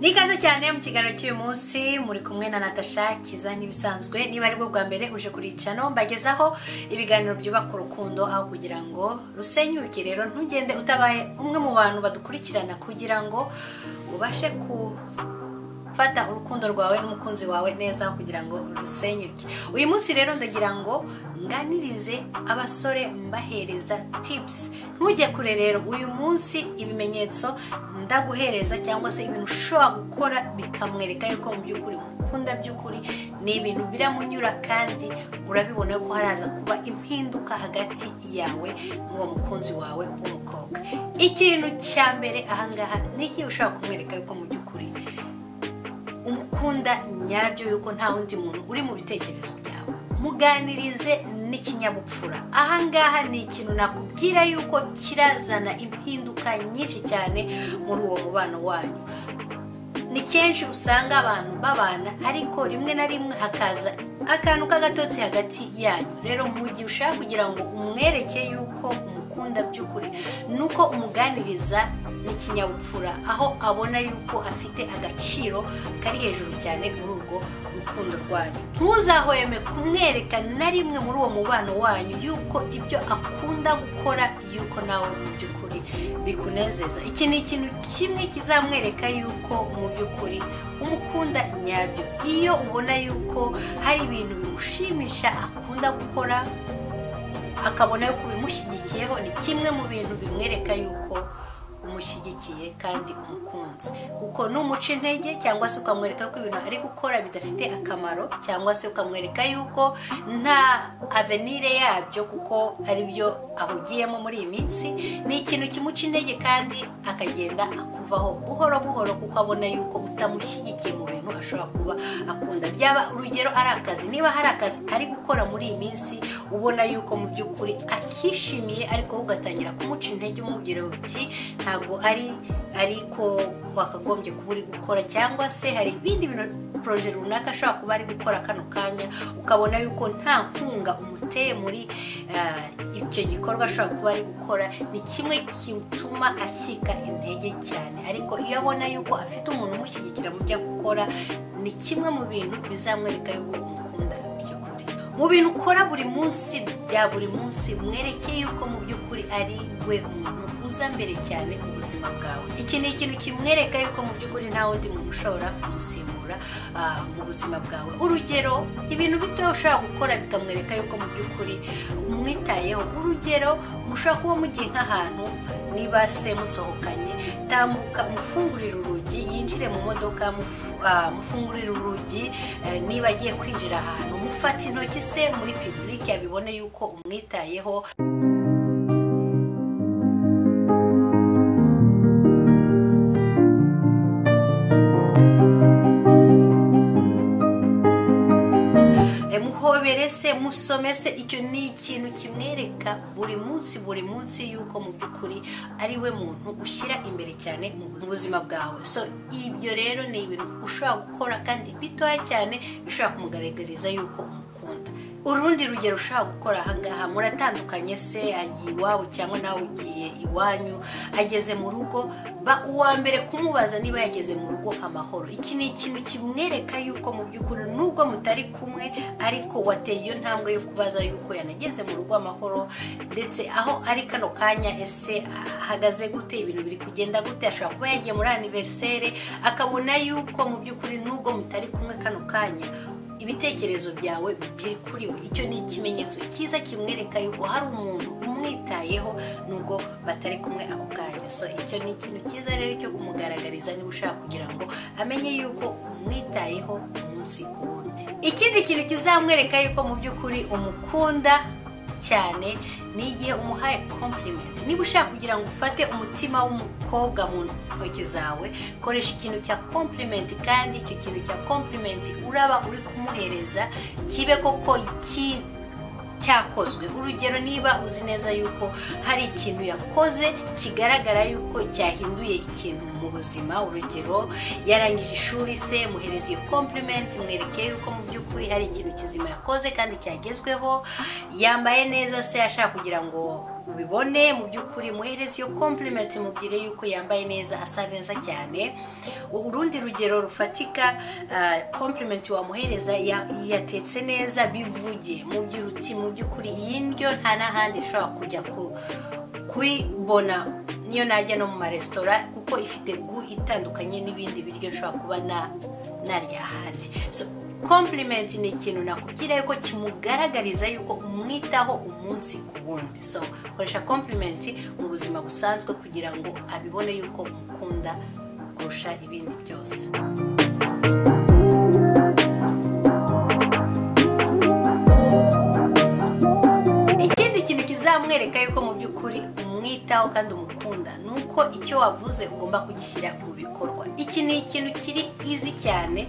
ni ikaze cyane mu kiganiro cy'uyu munsi muri kumwe na natasha kiza nk'ibisanzwe niba ari bwo bwa mbere uje kuricano mbagezaho ibiganiro byubaka urukundo aho kugira ngo rusenyuke. Rero ntugende utabaye umwe mu bantu badukurikirana kugira ngo ubashe ku fata urukundo rwawe n'umukunzi wawe neza kugira ngo rusenyuke. Uyu munsi rero ndagira ngo nganirize abasore mbahereza tipusi ntujye kure rero uyu munsi ibimenyetso ndaguhereza cyangwa se ibintu ushobora gukora bikamwereka yuko mu by'ukuri umukunda by'ukuri ni ibintu biramunyura kandi urabibona ko haraza kuba impinduka hagati yawe n'uwo mukunzi wawe w'umukobwa. Ikintu cya mbere ahangaha ni iki ushobora kumwereka yuko mu umukunda nyabyo yuko nta wundi muntu uri mu bitekerezo byawe. Muganirize n'ikinyabupfura. Ahangaha ni ikintu nakubwira yuko kirazana impinduka nyinshi cyane muri uwo mubano wanyu. Ni kenshi usanga abantu babana ariko rimwe na rimwe hakaza akantu k'agatotsi hagati yanyu. Rero mu gihe ushaka kugira ngo umwereke yuko umukunda by'ukuri ni uko umuganiriza n'ikinyabupfura aho abona yuko afite agaciro kari hejuru cyane muri urwo rukundo rwanyu. Ntuzahweme kumwereka na rimwe muri uwo mubano wanyu yuko ibyo akunda gukora yuko nawe mu by'ukuri bikunezeza. Iki ni ikintu kimwe kizamwereka yuko mu by'ukuri umukunda nyabyo. Iyo ubona yuko hari ibintu bimushimisha akunda gukora akabona yuko bimushyigikiyeho ni kimwe mu bintu bimwereka yuko umushyigikiye kandi umukunzi. Kuko numuca intege cyangwa se ukamwereka ko ibintu ari gukora bidafite akamaro cyangwa se ukamwereka yuko nta avenire yabyo kuko ari byo ahugiyemo muri iyi minsi ni ikintu kimuca intege kandi akagenda akuvaho buhoro buhoro kuko abona yuko utamushyigikiye mu bintu ashobora kuba akunda. Byaba urugero ari akazi. Niba hari akazi ari gukora muri iyi minsi ubona yuko mu by'ukuri akishimiye ariko ugatangira kumuca intege umubwira uti ntabwo ari ariko wakagombye kuba uri gukora cyangwa se hari ibindi bintu poroje runaka ashobora kuba ari gukora kano kanya ukabona yuko nta nkunga umuteye muri icyo gikorwa ashobora kuba ari gukora ni kimwe gituma acika intege cyane. Ariko iyo abona yuko afite umuntu umushyigikira mu byo akora ni kimwe mu bintu bizamwereka yuko umukunda by'ukuri mu bintu ukora buri munsi bya buri munsi mwereke yuko mu by'ukuri ari we muntu uza mbere cyane mu buzima bwawe. Iki ni ikintu kimwereka yuko mu by'ukuri nta wundi muntu ushobora kumusimbura mu buzima bwawe. Urugero ibintu bito ushobora gukora bikamwereka yuko mu by'ukuri umwitayeho. Urugero mushobora kuba mugiye nk'ahantu niba se musohokanye tambuka umufungurire urugi yinjire mu modoka mufungurire urugi niba agiye kwinjira ahantu mufata intoki se muri pibulike abibone yuko umwitayeho. Muhobere se musome se icyo ni ikintu kimwereka buri munsi buri munsi yuko mu by'ukuri ari we muntu ushyira imbere cyane mu buzima bwawe. So ibyo rero ni ibintu ushobora gukora kandi bitoya cyane bishobora kumugaragariza yuko urundi rugero ushobora gukora ahangaha muratandukanye se agiye iwabo cyangwa nawe ugiye iwanyu. Ageze mu rugo ba uwa mbere kumubaza niba yageze mu rugo amahoro. Iki ni ikintu kimwereka yuko mu by'ukuri nubwo mutari kumwe ariko wateye iyo ntambwe yo kubaza yuko yanageze mu rugo amahoro ndetse aho ari kano kanya ese ahagaze gute ibintu biri kugenda gute ashobora kuba yagiye muri aniveriseri akabona yuko mu by'ukuri nubwo mutari kumwe kano kanya ibitekerezo byawe biri kuri we. Icyo ni ikimenyetso cyiza kimwereka yuko hari umuntu umwitayeho nubwo batari kumwe ako kanya. So icyo ni ikintu cyiza rero cyo kumugaragariza niba ushaka kugira ngo amenye yuko umwitayeho umunsi ku wundi. Ikindi kintu kizamwereka yuko mu by'ukuri umukunda cyane ni igihe umuhaye kompurimenti niba ushaka kugira ngo ufate umutima w'umukobwa mu ntoki zawe koresha ikintu cya kompurimenti kandi icyo kintu cya kompurimenti uraba uri kumuhereza kibe koko ki cyakozwe. Urugero niba uzi neza yuko hari ikintu yakoze kigaragara yuko cyahinduye ikintu mu buzima urugero yarangije ishuri se muhereza iyo kompurimenti mwereke yuko mu by'ukuri hari ikintu kizima yakoze kandi cyagezweho yambaye neza se ashaka kugira ngo ubibone mu by'ukuri muhereze iyo compliment mubwire yuko yambaye neza asa neza cyane. Urundi rugero rufatika ah, compliment wamuhereza ya- yatetse neza bivuge. Mubwire uti mu by'ukuri iyi ndyo nta n'ahandi ishobora kujya ku kuyibona niyo najya no mu maresitora kuko ifite gu itandukanye n'ibindi biryo nshobora kuba na narya ahandi. So compliment ni ikintu nakubwira yuko kimugaragariza yuko umwitaho umunsi ku wundi. So koresha compliment mu buzima busanzwe kugira ngo abibone yuko umukunda kurusha ibindi byose. Kintu kizamwereka yuko mu by'ukuri umwitaho kandi umukunda. Ni uko icyo wavuze ugomba kugishyira mu bikorwa. Iki ni ikintu kiri izi cyane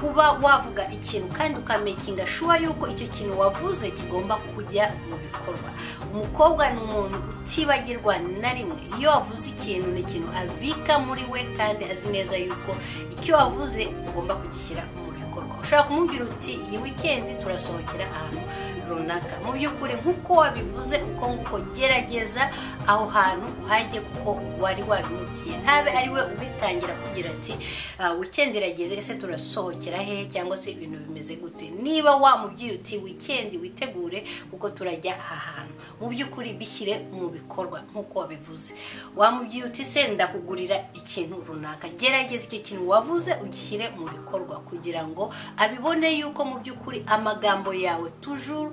kuba wavuga ikintu kandi ukamekinga shuwa yuko icyo kintu wavuze kigomba kujya mu bikorwa. Umukobwa ni umuntu utibagirwa na rimwe. Iyo wavuze ikintu ni ikintu abika muri we kandi azi neza yuko icyo wavuze ugomba kugishyira mu bikorwa ushobora kumubwira uti iyi wikendi turasohokera ahantu runaka. Mu by'ukuri nk'uko wabivuze uko nguko gerageza aho hantu uhajye kuko wari wabimubwiye ntabe ari we ubitangira kugira ati "Ah, wikendi irageze ese turasohokera hehe cyangwa se ibintu bimeze gute? Niba wamubwiye uti wikendi witegure kuko turajya aha hantu. Mu by'ukuri bishyire mu bikorwa nk'uko wabivuze. Wamubwiye uti se ndakugurira ikintu runaka. Gerageza icyo kintu wavuze ugishyire mu bikorwa kugira ngo abibone yuko mu by'ukuri amagambo yawe tujuru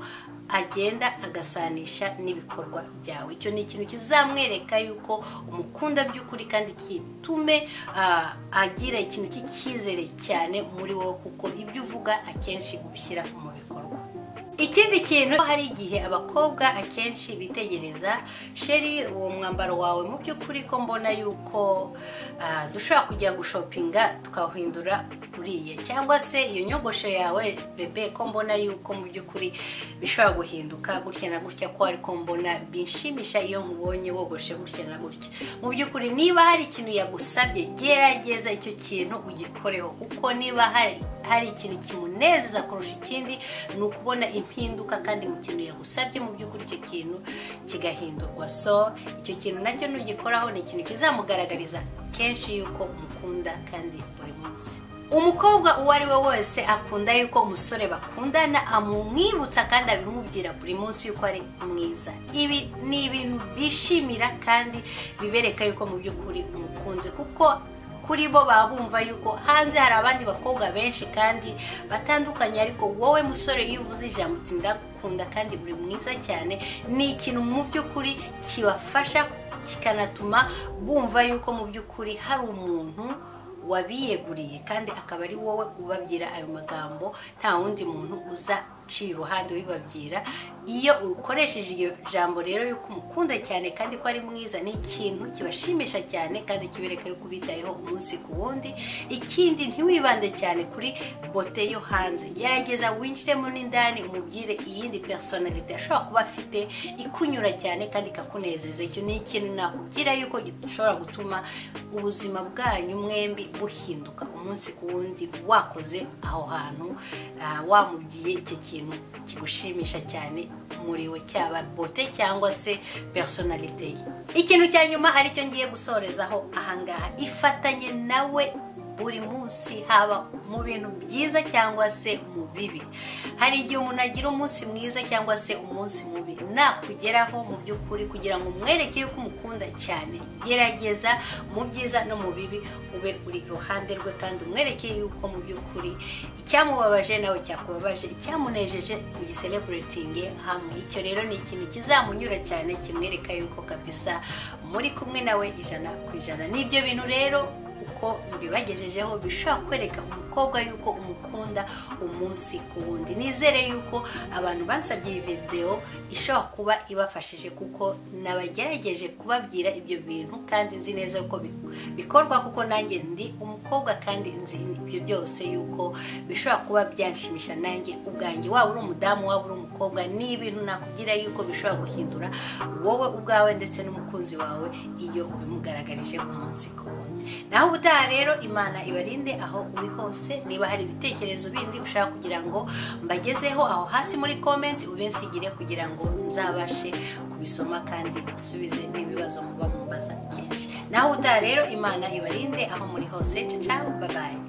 agenda agasanisha n'ibikorwa byawe. Icyo ni ikintu kizamwereka yuko umukunda by'ukuri kandi gitume ah, agira ikintu cy'icyizere cyane muri wowe kuko ibyo uvuga akenshi ubishyira mu bikorwa. Ikindi kintu hari igihe abakobwa akenshi bitegereza sheri uwo mwambaro wawe mu by'ukuri ko mbona yuko ah, dushobora kujya gushopinga tukawuhindura uriya cyangwa se iyo nyogosho yawe bebe ko mbona yuko mu by'ukuri bishobora guhinduka gutya na gutya ko ariko mbona binshimisha iyo nkubonye wogoshe gutya na gutya. Mu by'ukuri niba hari ikintu yagusabye gerageza icyo kintu ugikoreho kuko niba hari hari ikintu kimunezeza kurusha ikindi ni ukubona impinduka kandi mu kintu yagusabye mu by'ukuri icyo kintu kigahindurwa. So icyo kintu na cyo nugikoraho ni ikintu kizamugaragariza kenshi yuko umukunda kandi buri munsi. Umukobwa uwo ari we wese akunda yuko umusore bakundana amumwibutsa kandi abimubwira buri munsi yuko ari mwiza. Ibi ni ibintu bishimira kandi bibereka yuko mu by'ukuri umukunze kuko kuri bo baba bumva yuko hanze hari abandi bakobwa benshi kandi batandukanye ariko wowe musore iyo uvuze ijambo uti ndagukunda kandi uri mwiza cyane ni ikintu mu by'ukuri kibafasha kikanatuma bumva yuko mu by'ukuri hari umuntu wabiyeguriye kandi akaba ari wowe ubabwira ayo magambo nta wundi muntu uza uciye iruhande ubibabwira iyo ukoresheje iryo jambo rero yuko umukunda cyane kandi ko ari mwiza ni ikintu kibashimisha cyane kandi kibereka yuko ubitayeho umunsi ku wundi. Ikindi ntiwibande cyane kuri bote yo hanze. Gerageza winjiremo n'indani umubwire iyindi personalite ashobora kuba afite ikunyura cyane kandi ikakunezeza. Icyo ni ikintu nakubwira yuko gishobora gutuma ubuzima bwanyu mwembi buhinduka umunsi ku wundi wakoze aho hantu ah, wamubwiye icyo kintu kigushimisha cyane muri we cyaba bote cyangwa se personalite ye. Ikintu cya nyuma ari cyo ngiye gusorezaho ahangaha ifatanye nawe buri munsi haba mu bintu byiza cyangwa se mu bibi. Hari igihe umuntu agira umunsi mwiza cyangwa se umunsi mubi. Nakugeraho mu by'ukuri kugira ngo umwereke yuko umukunda cyane. Gerageza mu byiza no mu bibi ube uri iruhande rwe kandi umwereke yuko mu by'ukuri icyamubabaje nawe cyakubabaje icyamunejeje ugisereburetinge hamwe. Icyo rero ni ikintu kizamunyura cyane kimwereka yuko kabisa muri kumwe nawe ijana ku ijana. N'ibyo bintu rero uko bibagejejeho bishobora kwereka umukobwa yuko umukunda umunsi ku wundi. Nizere yuko abantu bansabye iyi videwo ishobora kuba ibafashije kuko nabagerageje kubabwira ibyo bintu kandi nzi neza ko bikorwa kuko nanjye ndi umukobwa kandi nzi ibyo byose yuko bishobora kuba byanshimisha nanjye ubwanjye. Waba uri umudamu waba uri umukobwa ni ibintu nakubwira yuko bishobora guhindura wowe ubwawe ndetse n'umukunzi wawe iyo ubimugaragarije umunsi ku wundi. Naho ubutaha rero imana ibarinde aho uri hose. Niba hari ibitekerezo bindi ushaka kugira ngo mbagezeho aho hasi muri komenti ubensigire kugira ngo nzabashe kubisoma kandi usubize n'ibibazo muba mumbaza kenshi. Naho ubutaha rero imana ibarinde aho muri hose. Ciao babaye